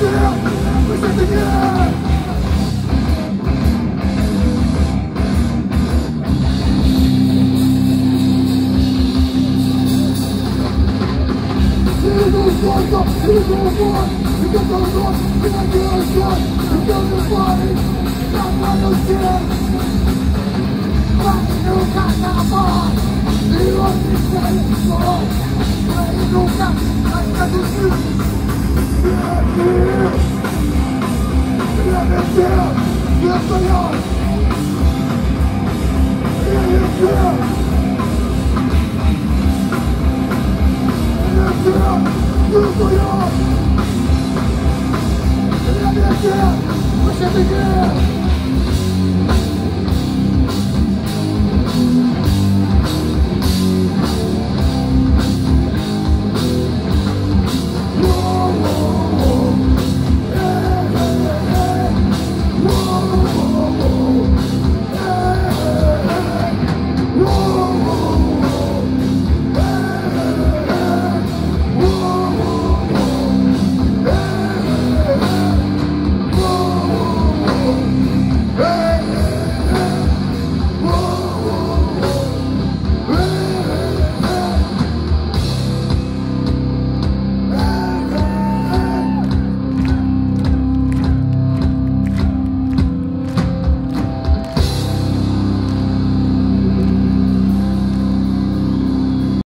Yeah. Universal, illegal born Because I was lost, and I knew I was lost You feel the body, not by no shit But nunca acabó Y lo disfruto Pero nunca hasta tu vida Bien, bien yeah, yeah, yeah, yeah, yeah. Thank you.